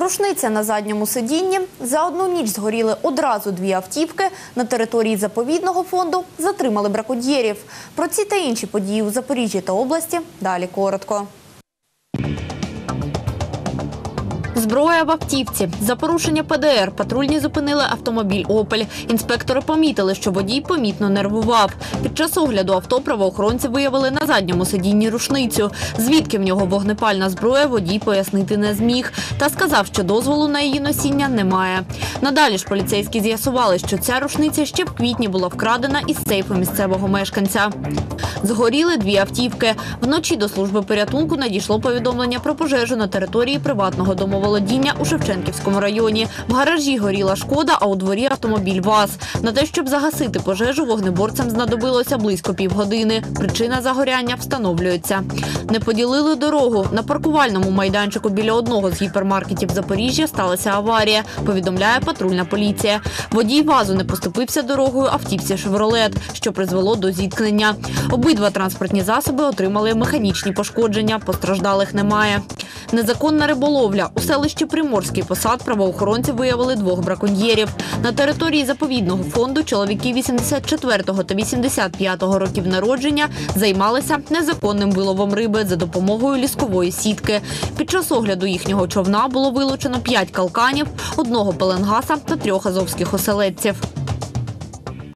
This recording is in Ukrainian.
Рушниця на задньому сидінні. За одну ніч згоріли одразу дві автівки. На території заповідного фонду затримали бракод'єрів. Про ці та інші події у Запоріжжі та області далі коротко. Зброя в автівці. За порушення ПДР патрульні зупинили автомобіль «Опель». Інспектори помітили, що водій помітно нервував. Під час огляду авто правоохоронці виявили на задньому сидінні рушницю. Звідки в нього вогнепальна зброя, водій пояснити не зміг. Та сказав, що дозволу на її носіння немає. Надалі ж поліцейські з'ясували, що ця рушниця ще в квітні була вкрадена із сейфу місцевого мешканця. Згоріли дві автівки. Вночі до служби порятунку надійшло повідомлення про пожежу на території приватного домоволодіння у Шевченківському районі. В гаражі горіла шкода, а у дворі автомобіль ВАЗ. На те, щоб загасити пожежу, вогнеборцям знадобилося близько півгодини. Причина загоряння встановлюється. Не поділили дорогу. На паркувальному майданчику біля одного з гіпермаркетів Запоріжжя сталася аварія. Повідомляє патрульна поліція. Водій вазу не поступився дорогою автівці Шевролет, що призвело до зіткнення. Обидва транспортні засоби отримали механічні пошкодження. Постраждалих немає. Незаконна риболовля. У селищі Приморський посад правоохоронці виявили двох браконьєрів. На території заповідного фонду чоловіки 84 та 85 років народження займалися незаконним виловом риби за допомогою ліскової сітки. Під час огляду їхнього човна було вилучено 5 калканів, одного пеленгаса та трьох азовських оселедців.